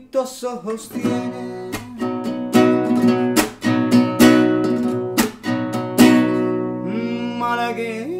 bonitos ojos tiene. Malagueña.